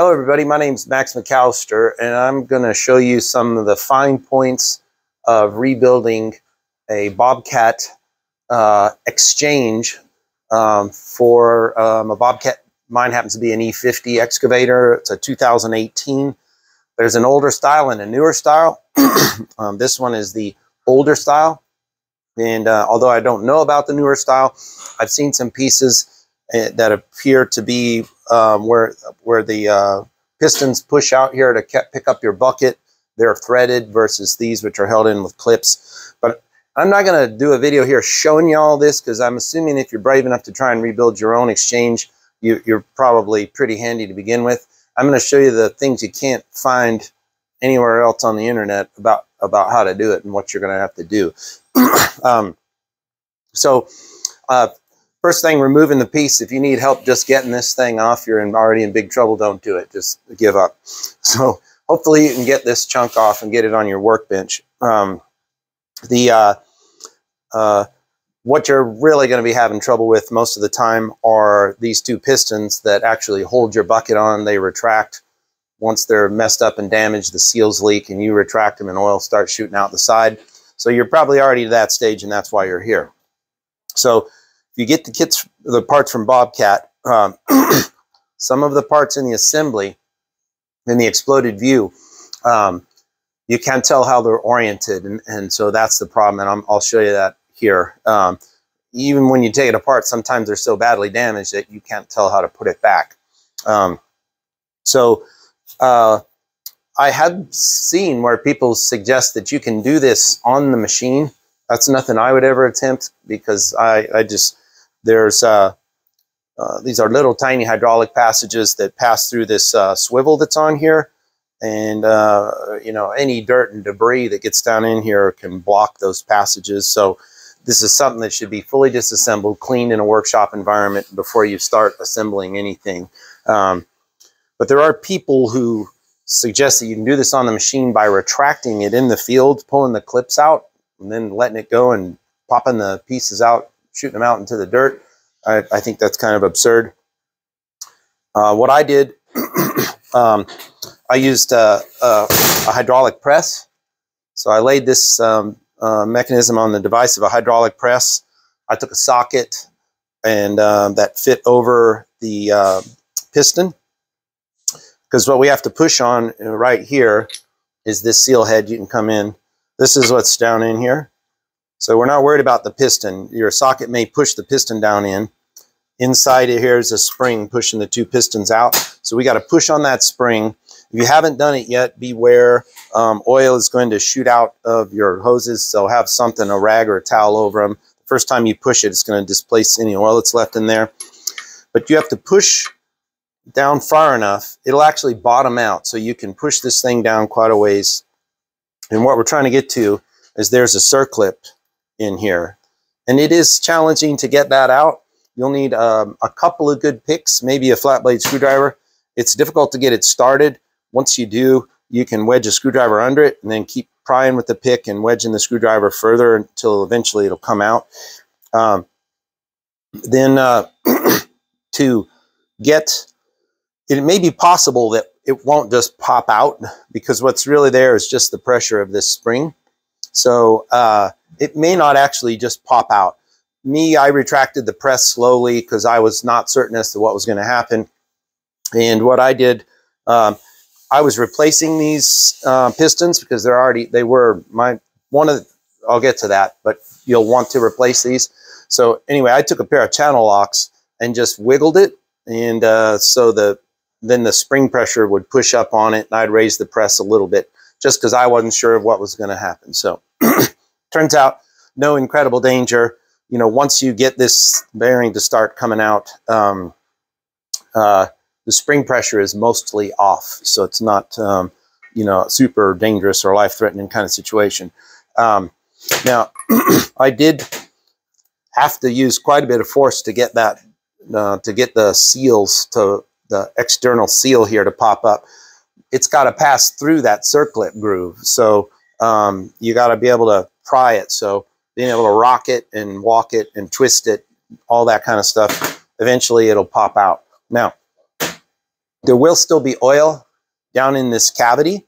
Hello everybody, my name is Max McAllister and I'm going to show you some of the fine points of rebuilding a Bobcat uh, X-Change um, for um, a Bobcat. Mine happens to be an E50 excavator. It's a 2018. There's an older style and a newer style. um, this one is the older style. And uh, although I don't know about the newer style, I've seen some pieces uh, that appear to be um, where where the uh, pistons push out here to pick up your bucket. They're threaded versus these which are held in with clips. But I'm not going to do a video here showing you all this because I'm assuming if you're brave enough to try and rebuild your own X-Change, you, you're probably pretty handy to begin with. I'm going to show you the things you can't find anywhere else on the internet about about how to do it and what you're going to have to do. um, so uh, First thing, removing the piece. If you need help just getting this thing off, you're already in big trouble. Don't do it. Just give up. So hopefully you can get this chunk off and get it on your workbench. Um, the uh, uh, what you're really going to be having trouble with most of the time are these two pistons that actually hold your bucket on. They retract once they're messed up and damaged. The seals leak and you retract them and oil starts shooting out the side. So you're probably already to that stage and that's why you're here. So if you get the kits, the parts from Bobcat, um, some of the parts in the assembly, in the exploded view, um, you can't tell how they're oriented, and, and so that's the problem, and i will show you that here. Um, even when you take it apart, sometimes they're so badly damaged that you can't tell how to put it back. Um, so uh, I have seen where people suggest that you can do this on the machine. That's nothing I would ever attempt because I, I just there's uh, uh, these are little tiny hydraulic passages that pass through this uh, swivel that's on here. And, uh, you know, any dirt and debris that gets down in here can block those passages. So this is something that should be fully disassembled, cleaned in a workshop environment before you start assembling anything. Um, but there are people who suggest that you can do this on the machine by retracting it in the field, pulling the clips out, and then letting it go and popping the pieces out shooting them out into the dirt. I, I think that's kind of absurd. Uh, what I did, um, I used uh, uh, a hydraulic press. So I laid this um, uh, mechanism on the device of a hydraulic press. I took a socket and um, that fit over the uh, piston because what we have to push on right here is this seal head. You can come in. This is what's down in here. So we're not worried about the piston. Your socket may push the piston down in. Inside here is a spring pushing the two pistons out. So we got to push on that spring. If you haven't done it yet, beware. Um, oil is going to shoot out of your hoses, so have something, a rag or a towel over them. The first time you push it, it's going to displace any oil that's left in there. But you have to push down far enough, it'll actually bottom out. So you can push this thing down quite a ways. And what we're trying to get to is there's a circlip in here. And it is challenging to get that out. You'll need um, a couple of good picks, maybe a flat blade screwdriver. It's difficult to get it started. Once you do, you can wedge a screwdriver under it and then keep prying with the pick and wedging the screwdriver further until eventually it'll come out. Um, then uh, to get, it may be possible that it won't just pop out because what's really there is just the pressure of this spring. So uh, it may not actually just pop out. Me, I retracted the press slowly because I was not certain as to what was going to happen. And what I did, um, I was replacing these uh, pistons because they're already, they were my, one of, the, I'll get to that, but you'll want to replace these. So anyway, I took a pair of channel locks and just wiggled it. And uh, so the, then the spring pressure would push up on it and I'd raise the press a little bit just because I wasn't sure of what was going to happen. So turns out no incredible danger. You know, once you get this bearing to start coming out, um, uh, the spring pressure is mostly off. So it's not, um, you know, super dangerous or life-threatening kind of situation. Um, now, I did have to use quite a bit of force to get that, uh, to get the seals to the external seal here to pop up it's got to pass through that circlip groove. So um, you got to be able to pry it. So being able to rock it and walk it and twist it, all that kind of stuff, eventually it'll pop out. Now, There will still be oil down in this cavity.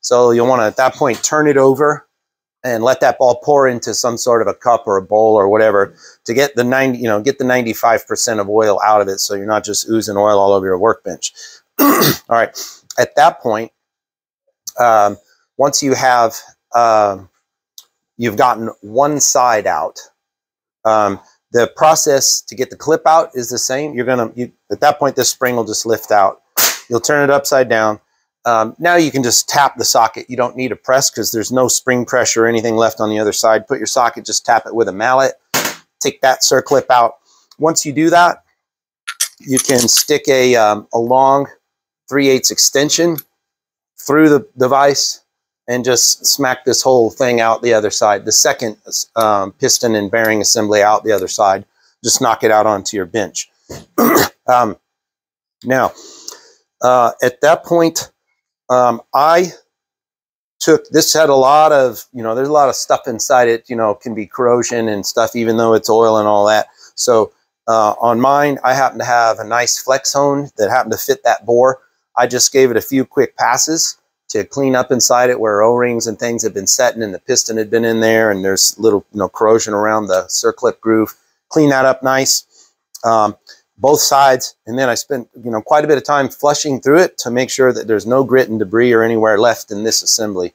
So you'll want to, at that point, turn it over and let that ball pour into some sort of a cup or a bowl or whatever to get the 90, you know, get the 95% of oil out of it so you're not just oozing oil all over your workbench. all right. At that point, um, once you have, um, you've gotten one side out, um, the process to get the clip out is the same. You're to, you, at that point, this spring will just lift out. You'll turn it upside down um, now you can just tap the socket. You don't need a press because there's no spring pressure or anything left on the other side. Put your socket, just tap it with a mallet. Take that circlip out. Once you do that, you can stick a, um, a long 3 8 extension through the device and just smack this whole thing out the other side. The second um, piston and bearing assembly out the other side. Just knock it out onto your bench. um, now, uh, at that point, um, I took this had a lot of you know there's a lot of stuff inside it you know can be corrosion and stuff even though it's oil and all that so uh, on mine I happen to have a nice flex hone that happened to fit that bore I just gave it a few quick passes to clean up inside it where o-rings and things had been setting and the piston had been in there and there's little you know corrosion around the circlip groove clean that up nice um, both sides. And then I spent, you know, quite a bit of time flushing through it to make sure that there's no grit and debris or anywhere left in this assembly.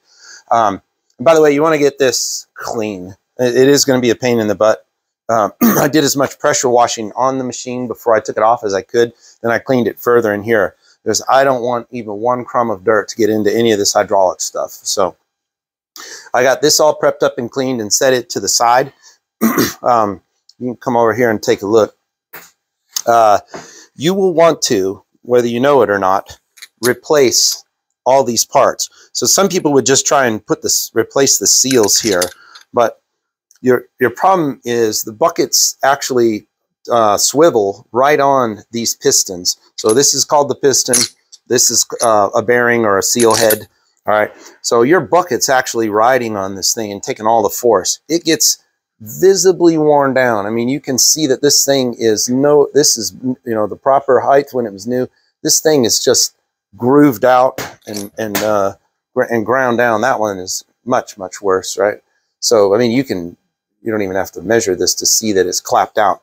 Um, by the way, you want to get this clean. it, it is going to be a pain in the butt. Um, I did as much pressure washing on the machine before I took it off as I could. Then I cleaned it further in here because I don't want even one crumb of dirt to get into any of this hydraulic stuff. So I got this all prepped up and cleaned and set it to the side. um, you can come over here and take a look uh, you will want to, whether you know it or not, replace all these parts. So some people would just try and put this, replace the seals here, but your, your problem is the buckets actually uh, swivel right on these pistons. So this is called the piston. This is uh, a bearing or a seal head. All right. So your bucket's actually riding on this thing and taking all the force. It gets visibly worn down. I mean, you can see that this thing is no, this is, you know, the proper height when it was new. This thing is just grooved out and, and, uh, and ground down. That one is much, much worse, right? So, I mean, you can, you don't even have to measure this to see that it's clapped out.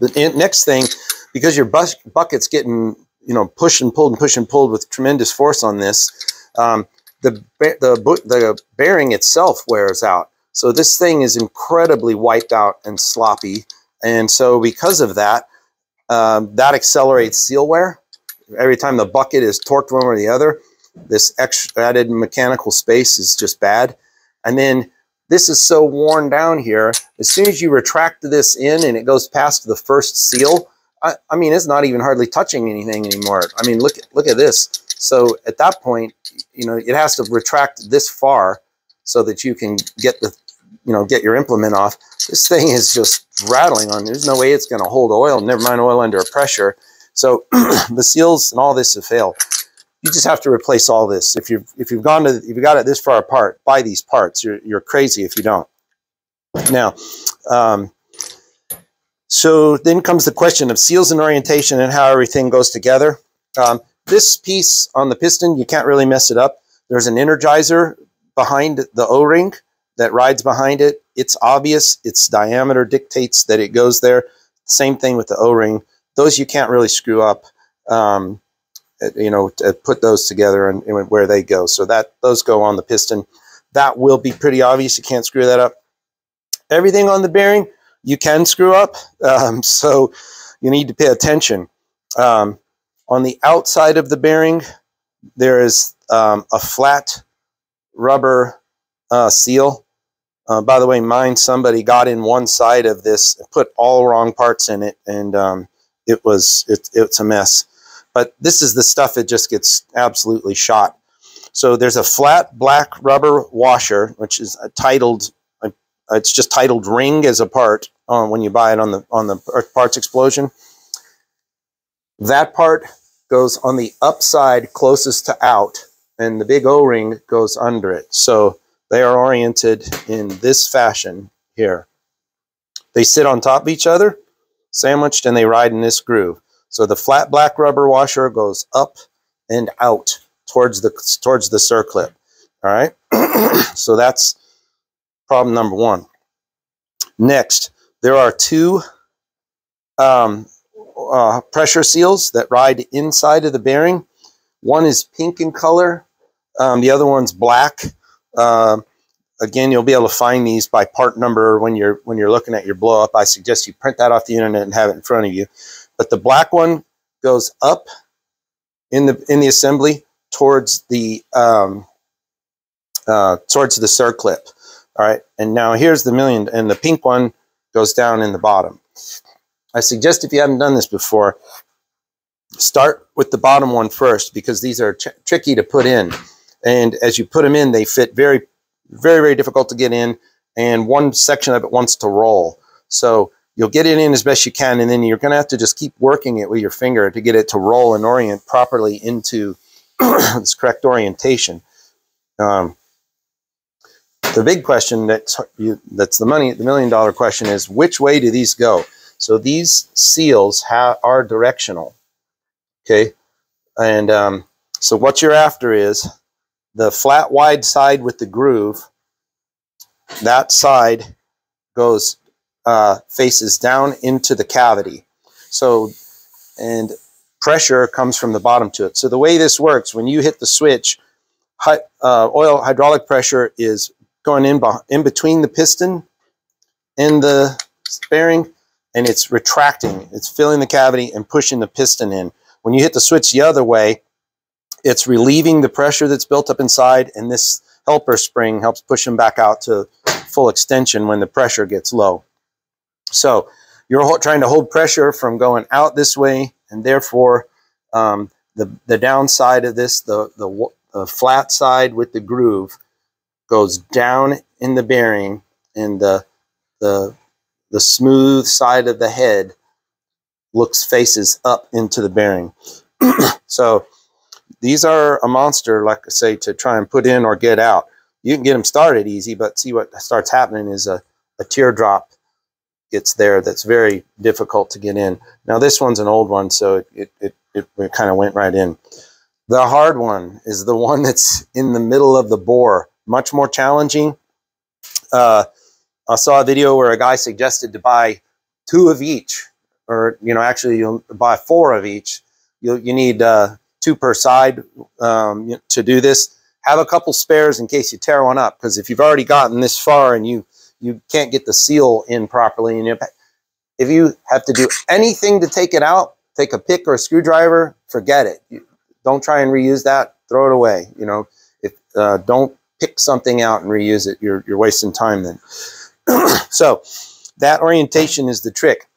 The next thing, because your bucket's getting, you know, pushed and pulled and pushed and pulled with tremendous force on this, um, the, the, the bearing itself wears out. So this thing is incredibly wiped out and sloppy. And so because of that, um, that accelerates seal wear. Every time the bucket is torqued one or the other, this extra added mechanical space is just bad. And then this is so worn down here, as soon as you retract this in and it goes past the first seal, I, I mean, it's not even hardly touching anything anymore. I mean, look, look at this. So at that point, you know, it has to retract this far so that you can get the you know, get your implement off. This thing is just rattling on. There's no way it's going to hold oil, never mind oil under pressure. So the seals and all this have failed. You just have to replace all this. If you've if you've gone to if you got it this far apart, buy these parts. You're you're crazy if you don't. Now, um, so then comes the question of seals and orientation and how everything goes together. Um, this piece on the piston, you can't really mess it up. There's an energizer behind the O-ring that rides behind it. It's obvious. Its diameter dictates that it goes there. Same thing with the O-ring. Those you can't really screw up. Um, you know, put those together and, and, where they go. So that those go on the piston. That will be pretty obvious. You can't screw that up. Everything on the bearing you can screw up. Um, so you need to pay attention. Um, on the outside of the bearing, there is um, a flat rubber uh, seal uh, by the way, mine, somebody got in one side of this, put all wrong parts in it, and um, it was it, it's a mess. But this is the stuff that just gets absolutely shot. So there's a flat black rubber washer, which is titled, it's just titled ring as a part uh, when you buy it on the on the parts explosion. That part goes on the upside closest to out, and the big O-ring goes under it. So they are oriented in this fashion here. They sit on top of each other, sandwiched, and they ride in this groove. So the flat black rubber washer goes up and out towards the towards the circlip. All right. so that's problem number one. Next, there are two um, uh, pressure seals that ride inside of the bearing. One is pink in color. Um, the other one's black. Uh, again, you'll be able to find these by part number when you're when you're looking at your blow up. I suggest you print that off the internet and have it in front of you. But the black one goes up in the in the assembly towards the um, uh, towards the circlip. All right, and now here's the million, and the pink one goes down in the bottom. I suggest if you haven't done this before, start with the bottom one first because these are tricky to put in. And as you put them in, they fit very, very, very difficult to get in. And one section of it wants to roll. So you'll get it in as best you can. And then you're going to have to just keep working it with your finger to get it to roll and orient properly into this correct orientation. Um, the big question that's you, that's the money, the million dollar question is which way do these go? So these seals are directional, okay? And um, so what you're after is the flat wide side with the groove. That side goes uh, faces down into the cavity. So and pressure comes from the bottom to it. So the way this works, when you hit the switch, uh, oil hydraulic pressure is going in, in between the piston and the bearing, and it's retracting. It's filling the cavity and pushing the piston in. When you hit the switch the other way, it's relieving the pressure that's built up inside, and this helper spring helps push them back out to full extension when the pressure gets low. So you're trying to hold pressure from going out this way, and therefore um, the, the downside of this, the, the, the flat side with the groove, goes down in the bearing and the, the, the smooth side of the head looks faces up into the bearing. so these are a monster, like I say, to try and put in or get out. You can get them started easy, but see what starts happening is a, a teardrop gets there that's very difficult to get in. Now this one's an old one, so it, it, it, it kind of went right in. The hard one is the one that's in the middle of the bore much more challenging. Uh, I saw a video where a guy suggested to buy two of each, or you know, actually you'll buy four of each. You you need uh, two per side um, to do this. Have a couple spares in case you tear one up, because if you've already gotten this far and you you can't get the seal in properly, and if you have to do anything to take it out, take a pick or a screwdriver, forget it. You, don't try and reuse that. Throw it away. You know, if uh, don't pick something out and reuse it. You're, you're wasting time then. so that orientation is the trick.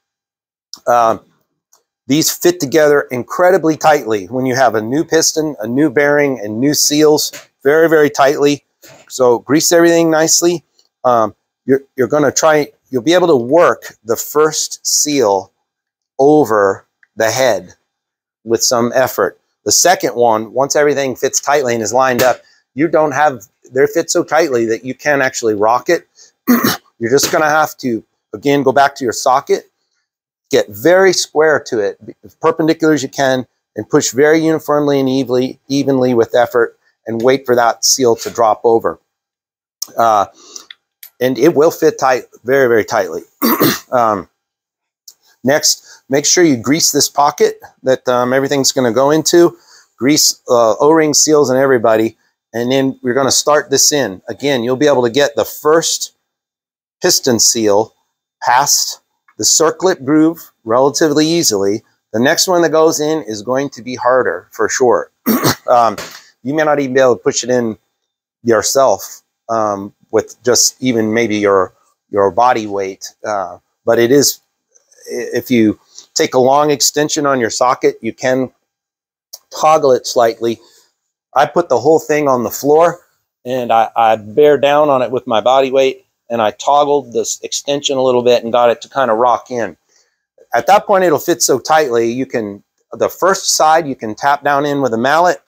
Um, these fit together incredibly tightly when you have a new piston, a new bearing, and new seals very, very tightly. So grease everything nicely. Um, you're, you're going to try, you'll be able to work the first seal over the head with some effort. The second one, once everything fits tightly and is lined up, you don't have they're fit so tightly that you can't actually rock it. You're just going to have to, again, go back to your socket, get very square to it, as perpendicular as you can, and push very uniformly and evenly, evenly with effort, and wait for that seal to drop over. Uh, and it will fit tight, very, very tightly. um, next, make sure you grease this pocket that um, everything's going to go into. Grease uh, O-ring seals and everybody and then we're going to start this in. Again, you'll be able to get the first piston seal past the circlip groove relatively easily. The next one that goes in is going to be harder for sure. um, you may not even be able to push it in yourself um, with just even maybe your your body weight. Uh, but it is, if you take a long extension on your socket, you can toggle it slightly I put the whole thing on the floor and I, I bear down on it with my body weight and I toggled this extension a little bit and got it to kind of rock in. At that point, it'll fit so tightly, you can, the first side you can tap down in with a mallet.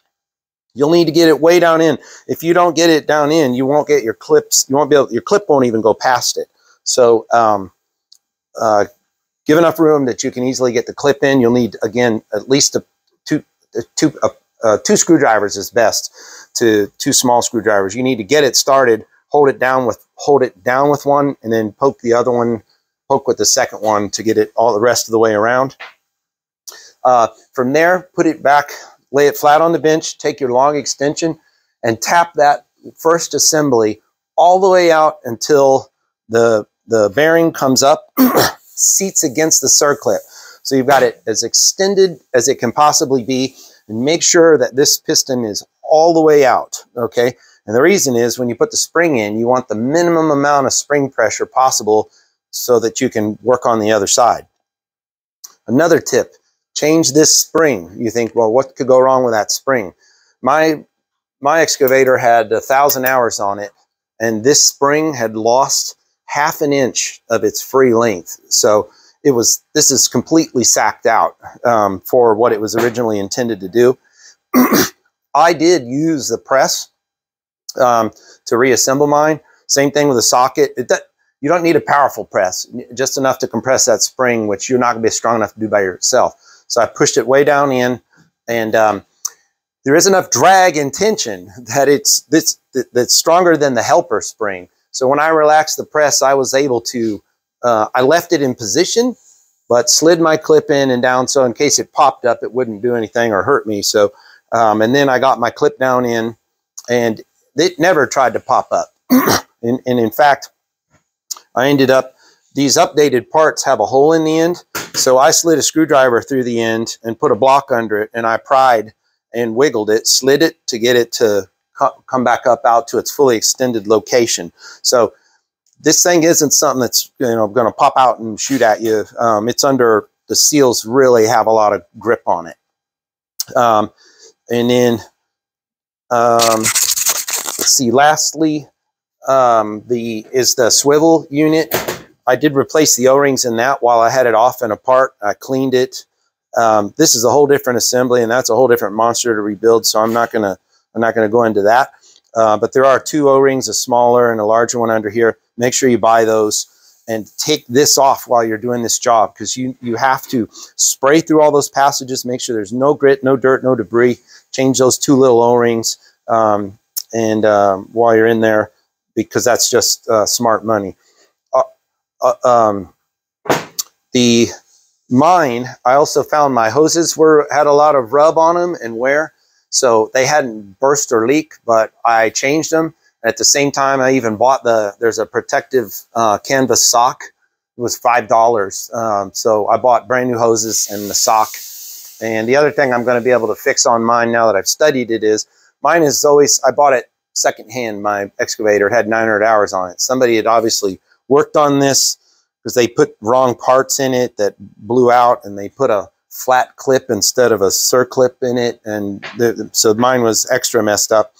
You'll need to get it way down in. If you don't get it down in, you won't get your clips, you won't be able, your clip won't even go past it. So um, uh, give enough room that you can easily get the clip in. You'll need, again, at least a two, a two, uh, two screwdrivers is best to two small screwdrivers. You need to get it started, hold it down with, hold it down with one and then poke the other one, poke with the second one to get it all the rest of the way around. Uh, from there, put it back, lay it flat on the bench, take your long extension and tap that first assembly all the way out until the, the bearing comes up, seats against the circlip. So you've got it as extended as it can possibly be and make sure that this piston is all the way out, okay? And the reason is when you put the spring in, you want the minimum amount of spring pressure possible so that you can work on the other side. Another tip, change this spring. You think, well, what could go wrong with that spring? My, my excavator had a thousand hours on it and this spring had lost half an inch of its free length. So it was, this is completely sacked out um, for what it was originally intended to do. I did use the press um, to reassemble mine. Same thing with the socket. It, that, you don't need a powerful press, just enough to compress that spring, which you're not going to be strong enough to do by yourself. So I pushed it way down in, and um, there is enough drag and tension that it's this that's stronger than the helper spring. So when I relaxed the press, I was able to, uh, I left it in position, but slid my clip in and down so in case it popped up, it wouldn't do anything or hurt me. So, um, and then I got my clip down in and it never tried to pop up. and, and in fact, I ended up, these updated parts have a hole in the end. So I slid a screwdriver through the end and put a block under it and I pried and wiggled it, slid it to get it to co come back up out to its fully extended location. So this thing isn't something that's you know going to pop out and shoot at you. Um, it's under the seals really have a lot of grip on it. Um, and then um, let's see. Lastly, um, the is the swivel unit. I did replace the O-rings in that while I had it off and apart. I cleaned it. Um, this is a whole different assembly, and that's a whole different monster to rebuild. So I'm not gonna I'm not gonna go into that. Uh, but there are two O-rings, a smaller and a larger one under here. Make sure you buy those and take this off while you're doing this job because you you have to spray through all those passages. Make sure there's no grit, no dirt, no debris. Change those two little O-rings um, and um, while you're in there because that's just uh, smart money. Uh, um, the mine, I also found my hoses were had a lot of rub on them and wear. So they hadn't burst or leak, but I changed them. At the same time, I even bought the, there's a protective uh, canvas sock. It was $5. Um, so I bought brand new hoses and the sock. And the other thing I'm going to be able to fix on mine now that I've studied it is, mine is always, I bought it secondhand, my excavator. It had 900 hours on it. Somebody had obviously worked on this because they put wrong parts in it that blew out and they put a flat clip instead of a circlip in it. And the, so mine was extra messed up.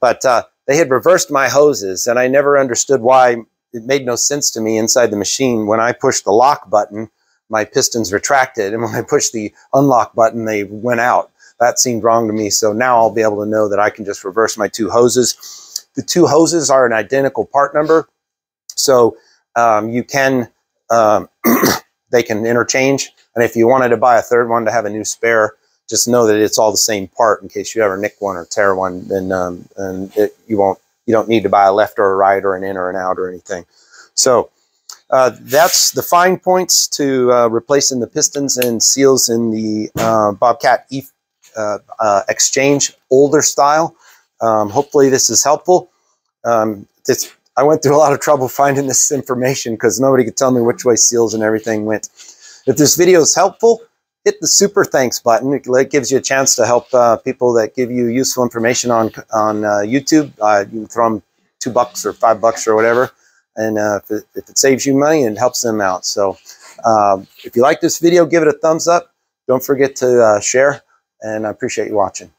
But uh, they had reversed my hoses and I never understood why it made no sense to me inside the machine. When I pushed the lock button, my pistons retracted. And when I pushed the unlock button, they went out. That seemed wrong to me. So now I'll be able to know that I can just reverse my two hoses. The two hoses are an identical part number. So um, you can, um, they can interchange. And if you wanted to buy a third one to have a new spare, just know that it's all the same part in case you ever nick one or tear one, then um, and it, you won't, you don't need to buy a left or a right or an in or an out or anything. So uh, that's the fine points to uh, replacing the pistons and seals in the uh, Bobcat e uh, uh, X-Change older style. Um, hopefully this is helpful. Um, it's I went through a lot of trouble finding this information because nobody could tell me which way seals and everything went. If this video is helpful, hit the super thanks button. It gives you a chance to help uh, people that give you useful information on on uh, YouTube. Uh, you can throw them two bucks or five bucks or whatever. And uh, if it, if, it, saves you money and helps them out. So um, if you like this video, give it a thumbs up. Don't forget to uh, share. And I appreciate you watching.